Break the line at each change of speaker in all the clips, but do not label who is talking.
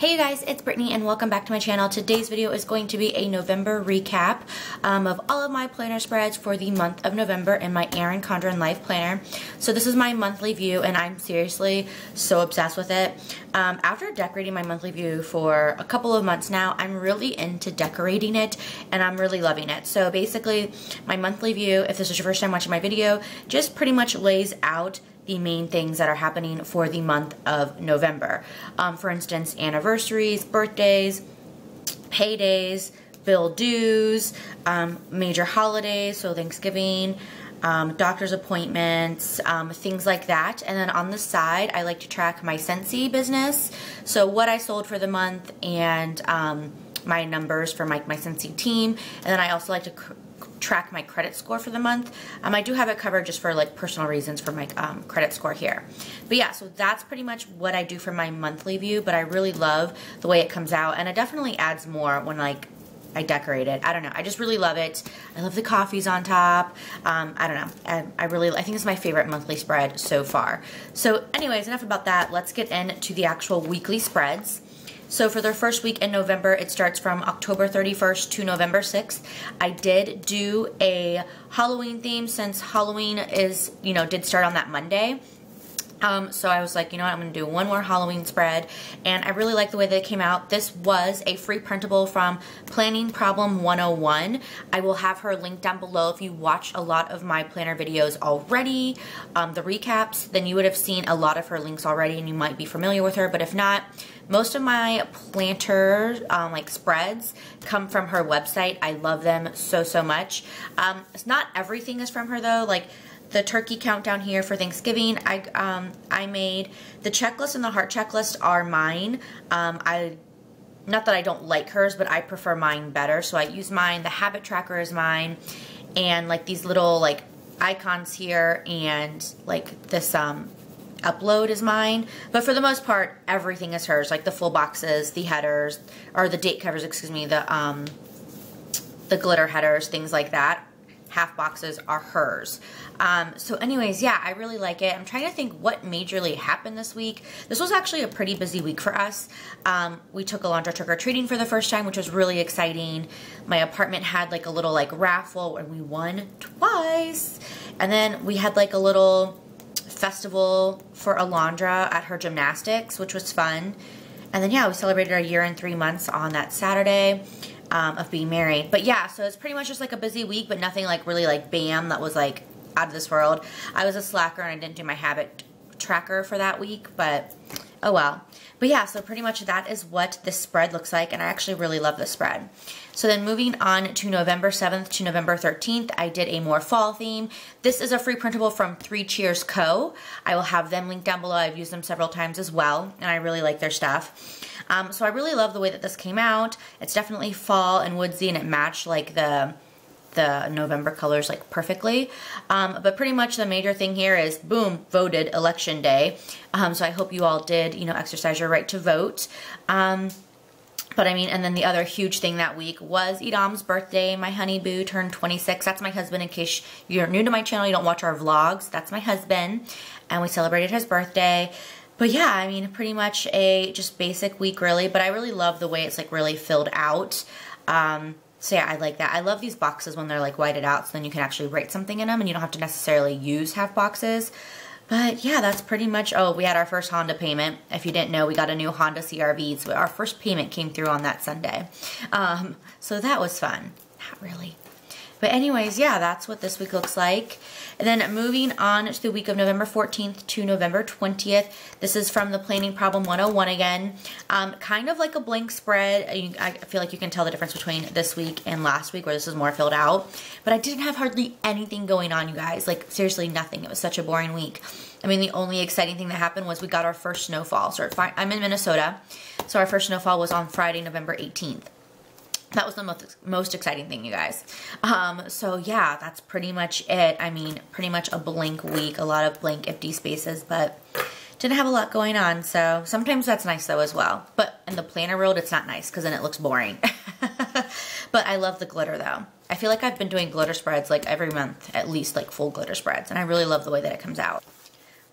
Hey guys, it's Brittany and welcome back to my channel. Today's video is going to be a November recap um, of all of my planner spreads for the month of November in my Erin Condren Life Planner. So this is my monthly view and I'm seriously so obsessed with it. Um, after decorating my monthly view for a couple of months now, I'm really into decorating it and I'm really loving it. So basically, my monthly view, if this is your first time watching my video, just pretty much lays out the main things that are happening for the month of November. Um, for instance, anniversaries, birthdays, paydays, bill dues, um, major holidays, so Thanksgiving, um, doctor's appointments, um, things like that. And then on the side, I like to track my Scentsy business. So what I sold for the month and um, my numbers for my, my Scentsy team. And then I also like to track my credit score for the month. Um, I do have it covered just for like personal reasons for my um, credit score here. But yeah, so that's pretty much what I do for my monthly view, but I really love the way it comes out and it definitely adds more when like I decorate it. I don't know. I just really love it. I love the coffees on top. Um, I don't know. I, I, really, I think it's my favorite monthly spread so far. So anyways, enough about that. Let's get into the actual weekly spreads. So for their first week in November, it starts from October 31st to November 6th. I did do a Halloween theme since Halloween is, you know, did start on that Monday. Um, so I was like, you know what, I'm going to do one more Halloween spread. And I really like the way that it came out. This was a free printable from Planning Problem 101. I will have her linked down below. If you watch a lot of my planner videos already, um, the recaps, then you would have seen a lot of her links already and you might be familiar with her. But if not, most of my planter um, like spreads come from her website. I love them so, so much. Um, it's not everything is from her though. Like the turkey countdown here for Thanksgiving. I um, I made the checklist and the heart checklist are mine. Um, I not that I don't like hers, but I prefer mine better. So I use mine. The habit tracker is mine, and like these little like icons here, and like this um upload is mine. But for the most part, everything is hers. Like the full boxes, the headers, or the date covers. Excuse me. The um the glitter headers, things like that half boxes are hers. Um, so anyways, yeah, I really like it. I'm trying to think what majorly happened this week. This was actually a pretty busy week for us. Um, we took Alondra trick-or-treating for the first time, which was really exciting. My apartment had like a little like raffle and we won twice. And then we had like a little festival for Alondra at her gymnastics, which was fun. And then yeah, we celebrated our year and three months on that Saturday um, of being married. But yeah, so it's pretty much just like a busy week, but nothing like really like bam that was like out of this world. I was a slacker and I didn't do my habit tracker for that week, but oh well. But yeah, so pretty much that is what this spread looks like, and I actually really love this spread. So then moving on to November 7th to November 13th, I did a more fall theme. This is a free printable from Three Cheers Co. I will have them linked down below. I've used them several times as well, and I really like their stuff. Um, so I really love the way that this came out. It's definitely fall and woodsy, and it matched like the the November colors like perfectly. Um, but pretty much the major thing here is boom, voted election day. Um, so I hope you all did, you know, exercise your right to vote. Um, but I mean, and then the other huge thing that week was Adam's birthday. My honey boo turned 26. That's my husband in case you're new to my channel, you don't watch our vlogs. That's my husband. And we celebrated his birthday. But yeah, I mean, pretty much a just basic week really, but I really love the way it's like really filled out. Um, so yeah, I like that. I love these boxes when they're like whited out so then you can actually write something in them and you don't have to necessarily use half boxes. But yeah, that's pretty much, oh, we had our first Honda payment. If you didn't know, we got a new Honda CRV. So our first payment came through on that Sunday. Um, so that was fun. Not really. But anyways, yeah, that's what this week looks like. And then moving on to the week of November 14th to November 20th. This is from the Planning Problem 101 again. Um, kind of like a blank spread. I feel like you can tell the difference between this week and last week where this is more filled out. But I didn't have hardly anything going on, you guys. Like, seriously, nothing. It was such a boring week. I mean, the only exciting thing that happened was we got our first snowfall. So I'm in Minnesota. So our first snowfall was on Friday, November 18th that was the most, most exciting thing, you guys. Um, so yeah, that's pretty much it. I mean, pretty much a blank week, a lot of blank empty spaces, but didn't have a lot going on. So sometimes that's nice though as well. But in the planner world, it's not nice because then it looks boring. but I love the glitter though. I feel like I've been doing glitter spreads like every month, at least like full glitter spreads. And I really love the way that it comes out.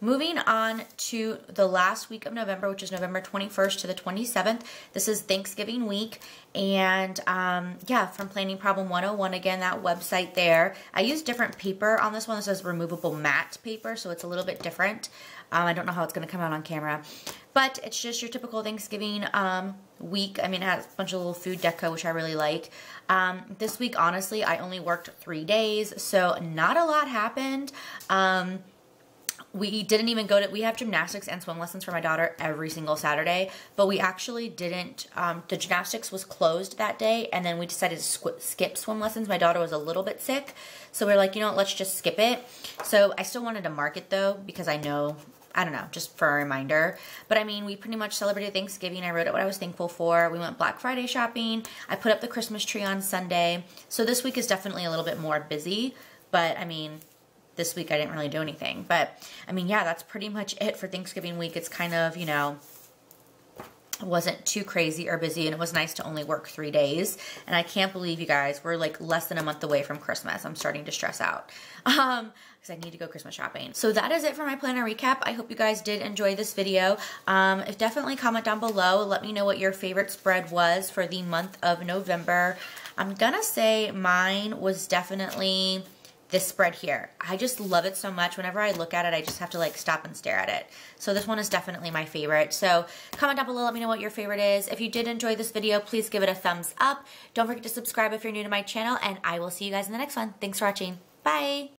Moving on to the last week of November, which is November 21st to the 27th. This is Thanksgiving week. And um, yeah, from Planning Problem 101, again, that website there. I used different paper on this one. This is removable matte paper, so it's a little bit different. Um, I don't know how it's going to come out on camera. But it's just your typical Thanksgiving um, week. I mean, it has a bunch of little food deco, which I really like. Um, this week, honestly, I only worked three days, so not a lot happened. Um, we didn't even go to we have gymnastics and swim lessons for my daughter every single saturday but we actually didn't um, the gymnastics was closed that day and then we decided to skip swim lessons my daughter was a little bit sick so we are like you know what, let's just skip it so i still wanted to mark it though because i know I don't know, just for a reminder. But I mean, we pretty much celebrated Thanksgiving. I wrote out what I was thankful for. We went Black Friday shopping. I put up the Christmas tree on Sunday. So this week is definitely a little bit more busy. But I mean, this week I didn't really do anything. But I mean, yeah, that's pretty much it for Thanksgiving week. It's kind of, you know, wasn't too crazy or busy and it was nice to only work three days. And I can't believe you guys we're like less than a month away from Christmas. I'm starting to stress out um because I need to go Christmas shopping. So that is it for my planner recap. I hope you guys did enjoy this video. Um definitely comment down below. Let me know what your favorite spread was for the month of November. I'm gonna say mine was definitely this spread here. I just love it so much. Whenever I look at it, I just have to like stop and stare at it. So this one is definitely my favorite. So comment down below, let me know what your favorite is. If you did enjoy this video, please give it a thumbs up. Don't forget to subscribe if you're new to my channel and I will see you guys in the next one. Thanks for watching. Bye.